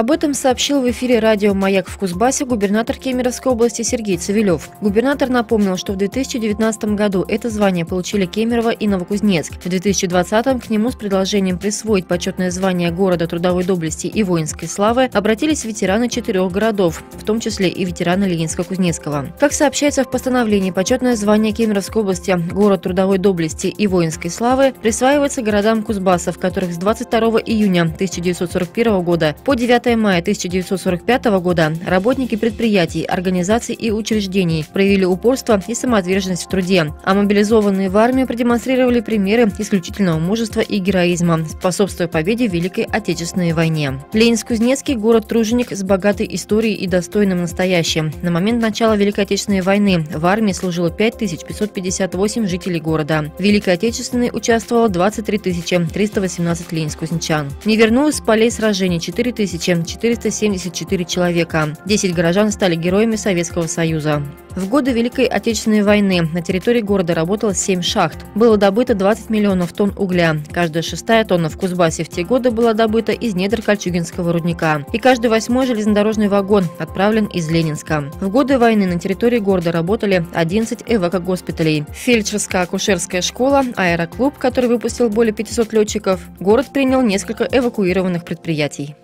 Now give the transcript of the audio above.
Об этом сообщил в эфире радио «Маяк» в Кузбассе губернатор Кемеровской области Сергей Цивилев. Губернатор напомнил, что в 2019 году это звание получили Кемерово и Новокузнецк. В 2020 к нему с предложением присвоить почетное звание города трудовой доблести и воинской славы обратились ветераны четырех городов, в том числе и ветераны Ленинска-Кузнецкого. Как сообщается в постановлении, почетное звание Кемеровской области город трудовой доблести и воинской славы присваивается городам Кузбасса, в которых с 22 июня 1941 года по 9 5 мая 1945 года работники предприятий, организаций и учреждений проявили упорство и самоотверженность в труде, а мобилизованные в армию продемонстрировали примеры исключительного мужества и героизма, способствуя победе в Великой Отечественной войне. Ленинск-Кузнецкий – город-труженик с богатой историей и достойным настоящим. На момент начала Великой Отечественной войны в армии служило 5558 жителей города. В Великой Отечественной участвовало 23 318 ленинск-кузнечан. Не вернулось с полей сражений 4000 474 человека. 10 горожан стали героями Советского Союза. В годы Великой Отечественной войны на территории города работало 7 шахт. Было добыто 20 миллионов тонн угля. Каждая шестая тонна в Кузбассе в те годы была добыта из недр Кольчугинского рудника. И каждый восьмой железнодорожный вагон отправлен из Ленинска. В годы войны на территории города работали 11 эвакогоспиталей. Фельдшерская акушерская школа, аэроклуб, который выпустил более 500 летчиков. Город принял несколько эвакуированных предприятий.